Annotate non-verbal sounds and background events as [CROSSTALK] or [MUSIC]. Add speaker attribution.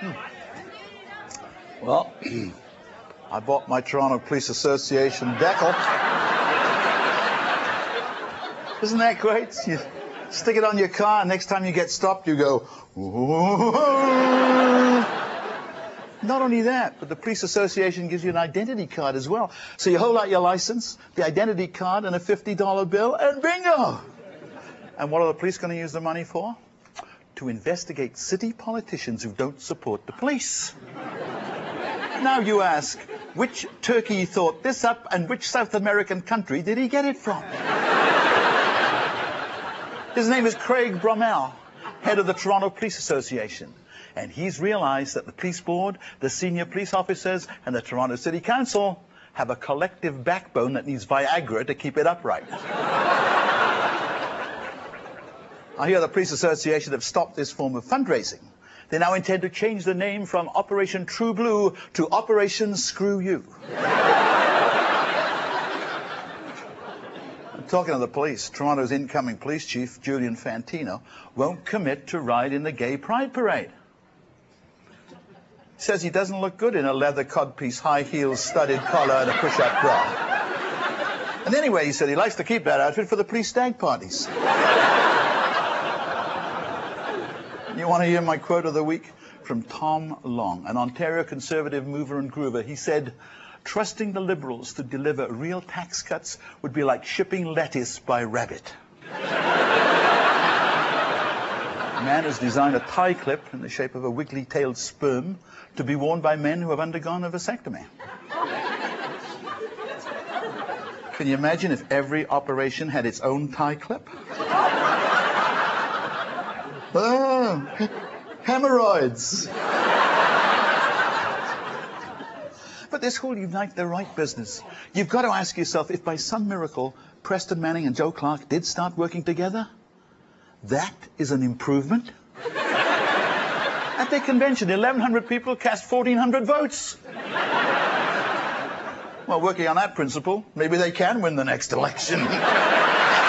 Speaker 1: Hmm. [CLEARS THROAT] I bought my Toronto Police Association decal. Isn't that great? You stick it on your car, next time you get stopped, you go. Not only that, but the police association gives you an identity card as well. So you hold out your license, the identity card, and a $50 bill, and bingo! And what are the police going to use the money for? To investigate city politicians who don't support the police. [LAUGHS] now you ask, which turkey thought this up and which South American country did he get it from? [LAUGHS] His name is Craig Bromell, head of the Toronto Police Association. And he's realized that the police board, the senior police officers, and the Toronto City Council have a collective backbone that needs Viagra to keep it upright. [LAUGHS] I hear the Police Association have stopped this form of fundraising. They now intend to change the name from Operation True Blue to Operation Screw You. [LAUGHS] Talking to the police, Toronto's incoming police chief, Julian Fantino, won't commit to ride in the gay pride parade. Says he doesn't look good in a leather codpiece, high heels, studded collar, and a push-up bra. And anyway, he said he likes to keep that outfit for the police stag parties. You want to hear my quote of the week? From Tom Long, an Ontario conservative mover and groover. He said, Trusting the Liberals to deliver real tax cuts would be like shipping lettuce by rabbit. Man has designed a tie clip in the shape of a wiggly-tailed sperm to be worn by men who have undergone a vasectomy. Can you imagine if every operation had its own tie clip? Hemorrhoids. But this whole unite the right business, you've got to ask yourself if by some miracle Preston Manning and Joe Clark did start working together, that is an improvement. At their convention, 1,100 people cast 1,400 votes. Well, working on that principle, maybe they can win the next election. [LAUGHS]